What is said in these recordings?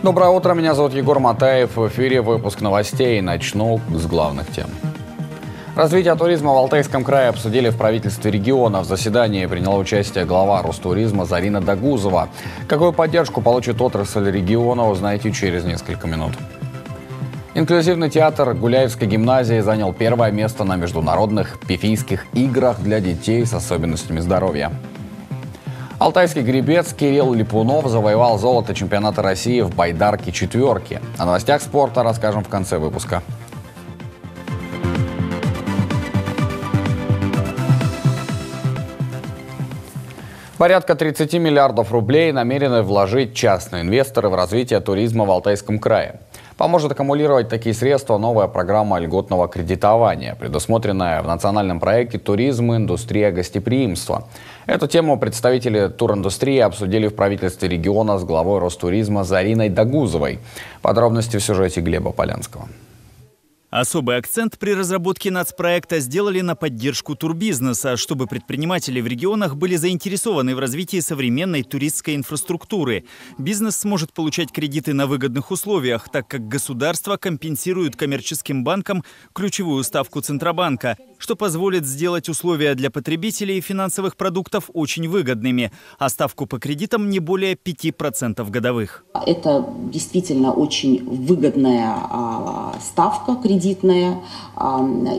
Доброе утро, меня зовут Егор Матаев. В эфире выпуск новостей. Начну с главных тем. Развитие туризма в Алтайском крае обсудили в правительстве региона. В заседании приняла участие глава Ростуризма Зарина Дагузова. Какую поддержку получит отрасль региона, узнаете через несколько минут. Инклюзивный театр Гуляевской гимназии занял первое место на международных пифийских играх для детей с особенностями здоровья. Алтайский гребец Кирилл Липунов завоевал золото чемпионата России в байдарке четверки. О новостях спорта расскажем в конце выпуска. Порядка 30 миллиардов рублей намерены вложить частные инвесторы в развитие туризма в Алтайском крае. Поможет аккумулировать такие средства новая программа льготного кредитования, предусмотренная в национальном проекте «Туризм. Индустрия гостеприимства». Эту тему представители туриндустрии обсудили в правительстве региона с главой Ростуризма Зариной Дагузовой. Подробности в сюжете Глеба Полянского. Особый акцент при разработке нацпроекта сделали на поддержку турбизнеса, чтобы предприниматели в регионах были заинтересованы в развитии современной туристской инфраструктуры. Бизнес сможет получать кредиты на выгодных условиях, так как государство компенсирует коммерческим банкам ключевую ставку Центробанка, что позволит сделать условия для потребителей финансовых продуктов очень выгодными, а ставку по кредитам не более 5% годовых. Это действительно очень выгодная а, ставка кредитов кредитная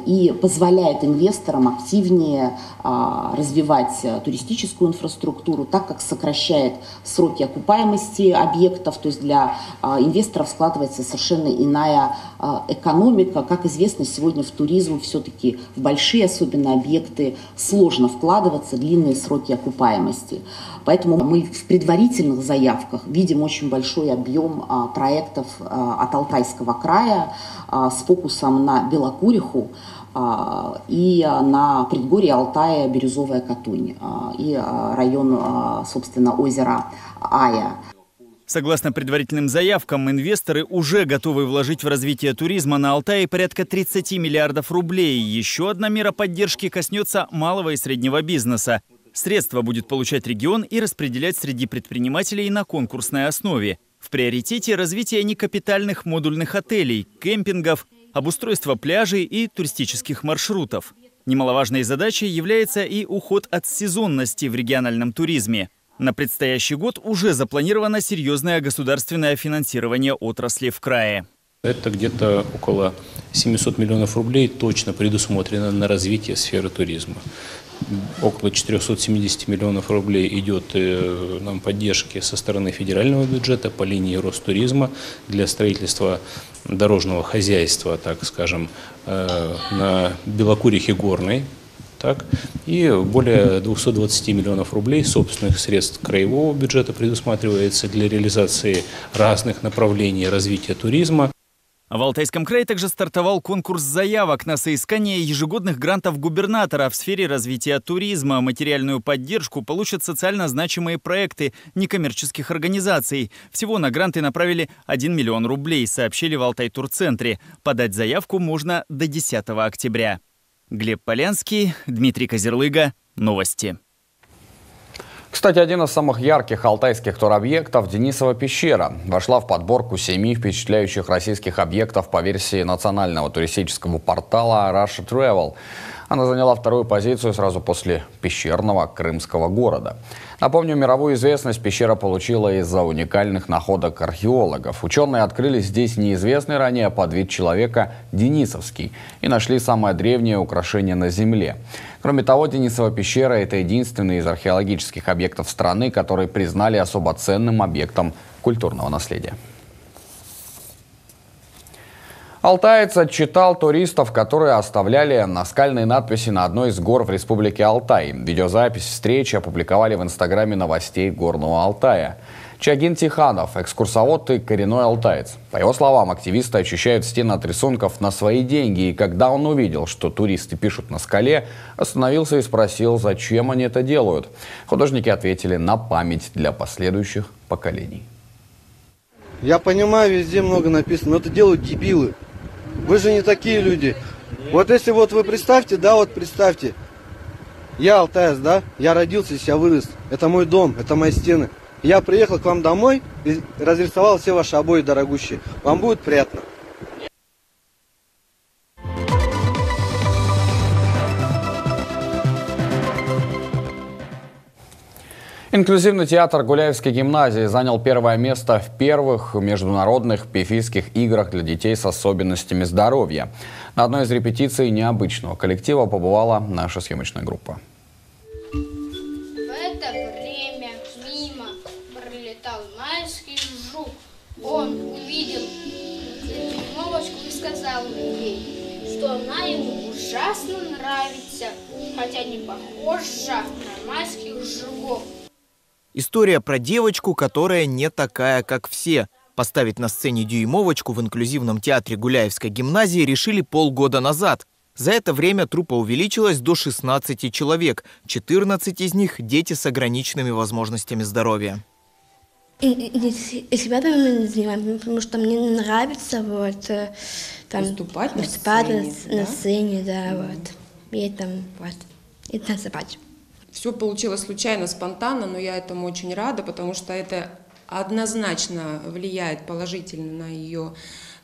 и позволяет инвесторам активнее а, развивать э, туристическую инфраструктуру, так как сокращает сроки окупаемости объектов, то есть для а, инвесторов складывается совершенно иная а, экономика. Как известно, сегодня в туризм все-таки в большие особенно объекты сложно вкладываться, длинные сроки окупаемости. Поэтому мы в предварительных заявках видим очень большой объем проектов от Алтайского края с фокусом на Белокуриху, а, и на предгорье Алтая Бирюзовая Катунь а, и а, район, собственно, озера Ая. Согласно предварительным заявкам, инвесторы уже готовы вложить в развитие туризма на Алтае порядка 30 миллиардов рублей. Еще одна мера поддержки коснется малого и среднего бизнеса. Средства будет получать регион и распределять среди предпринимателей на конкурсной основе. В приоритете развитие некапитальных модульных отелей, кемпингов, обустройство пляжей и туристических маршрутов. Немаловажной задачей является и уход от сезонности в региональном туризме. На предстоящий год уже запланировано серьезное государственное финансирование отрасли в крае. Это где-то около 700 миллионов рублей точно предусмотрено на развитие сферы туризма около 470 миллионов рублей идет э, нам поддержки со стороны федерального бюджета по линии Ростуризма для строительства дорожного хозяйства, так скажем, э, на Белокурихе Горной, так, и более 220 миллионов рублей собственных средств краевого бюджета предусматривается для реализации разных направлений развития туризма. В Алтайском крае также стартовал конкурс заявок на соискание ежегодных грантов губернатора в сфере развития туризма. Материальную поддержку получат социально значимые проекты некоммерческих организаций. Всего на гранты направили 1 миллион рублей, сообщили в Алтай-турцентре. Подать заявку можно до 10 октября. Глеб Полянский, Дмитрий Козерлыга. Новости. Кстати, один из самых ярких алтайских туробъектов – Денисова пещера – вошла в подборку семи впечатляющих российских объектов по версии национального туристического портала Russia Travel. Она заняла вторую позицию сразу после пещерного крымского города. Напомню, мировую известность пещера получила из-за уникальных находок археологов. Ученые открыли здесь неизвестный ранее подвид человека Денисовский и нашли самое древнее украшение на Земле. Кроме того, Денисова пещера – это единственный из археологических объектов страны, который признали особо ценным объектом культурного наследия. Алтаец отчитал туристов, которые оставляли наскальные надписи на одной из гор в республике Алтай. Видеозапись встречи опубликовали в инстаграме новостей Горного Алтая. Чагин Тиханов, экскурсовод и коренной алтаец. По его словам, активисты очищают стены от рисунков на свои деньги. И когда он увидел, что туристы пишут на скале, остановился и спросил, зачем они это делают. Художники ответили на память для последующих поколений. Я понимаю, везде много написано, но это делают дебилы. Вы же не такие люди. Вот если вот вы представьте, да, вот представьте. Я алтаец, да? Я родился здесь, я вырос. Это мой дом, это мои стены. Я приехал к вам домой и разрисовал все ваши обои дорогущие. Вам будет приятно. Инклюзивный театр Гуляевской гимназии занял первое место в первых международных пифийских играх для детей с особенностями здоровья. На одной из репетиций необычного коллектива побывала наша съемочная группа. В это время мимо пролетал майский жук. Он увидел дюймовочку и сказал ей, что она ему ужасно нравится, хотя не похожа на майских жуков. История про девочку, которая не такая, как все. Поставить на сцене дюймовочку в инклюзивном театре Гуляевской гимназии решили полгода назад. За это время труппа увеличилась до 16 человек. 14 из них – дети с ограниченными возможностями здоровья. И, и, и с ребятами занимаемся, потому что мне нравится вот э, там Выступать на сцене, на, на да? сцене, да, вот. И там вот. И танцевать. Все получилось случайно, спонтанно, но я этому очень рада, потому что это однозначно влияет положительно на ее,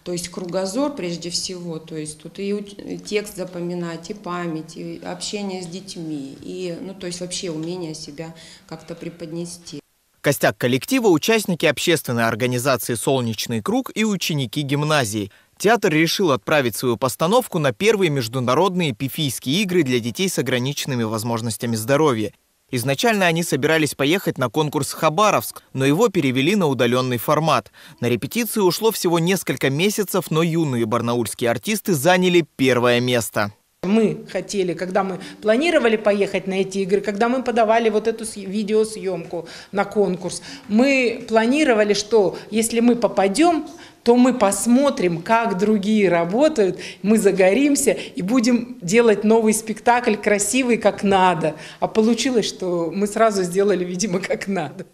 то есть кругозор прежде всего, то есть тут и текст запоминать, и память, и общение с детьми, и, ну, то есть вообще умение себя как-то преподнести. Костяк коллектива – участники общественной организации «Солнечный круг» и ученики гимназии. Театр решил отправить свою постановку на первые международные пифийские игры для детей с ограниченными возможностями здоровья. Изначально они собирались поехать на конкурс Хабаровск, но его перевели на удаленный формат. На репетицию ушло всего несколько месяцев, но юные барнаульские артисты заняли первое место. Мы хотели, когда мы планировали поехать на эти игры, когда мы подавали вот эту видеосъемку на конкурс, мы планировали, что если мы попадем, то мы посмотрим, как другие работают, мы загоримся и будем делать новый спектакль красивый, как надо. А получилось, что мы сразу сделали, видимо, как надо.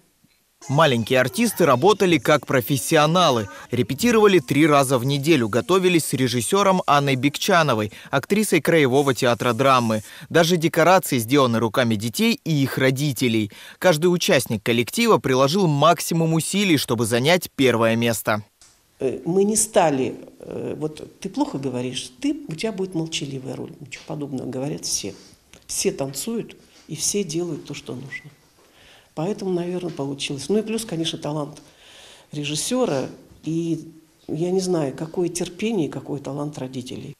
Маленькие артисты работали как профессионалы. Репетировали три раза в неделю, готовились с режиссером Анной Бекчановой, актрисой Краевого театра драмы. Даже декорации сделаны руками детей и их родителей. Каждый участник коллектива приложил максимум усилий, чтобы занять первое место. Э, мы не стали, э, вот ты плохо говоришь, ты, у тебя будет молчаливая роль. Ничего подобного говорят все. Все танцуют и все делают то, что нужно. Поэтому, наверное, получилось. Ну и плюс, конечно, талант режиссера и, я не знаю, какое терпение и какой талант родителей.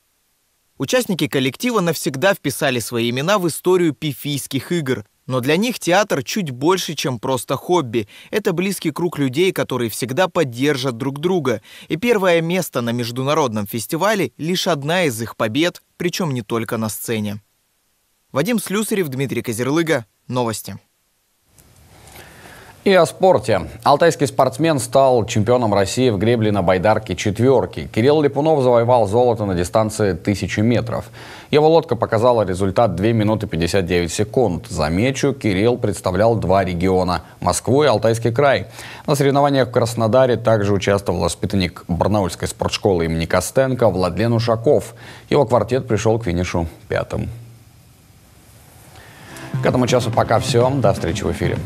Участники коллектива навсегда вписали свои имена в историю пифийских игр. Но для них театр чуть больше, чем просто хобби. Это близкий круг людей, которые всегда поддержат друг друга. И первое место на международном фестивале – лишь одна из их побед, причем не только на сцене. Вадим Слюсарев, Дмитрий Козерлыга. Новости. И о спорте. Алтайский спортсмен стал чемпионом России в гребле на байдарке четверки. Кирилл Липунов завоевал золото на дистанции 1000 метров. Его лодка показала результат 2 минуты 59 секунд. Замечу, Кирилл представлял два региона – Москву и Алтайский край. На соревнованиях в Краснодаре также участвовал воспитанник Барнаульской спортшколы имени Костенко Владлен Ушаков. Его квартет пришел к финишу пятым. К этому часу пока все. До встречи в эфире.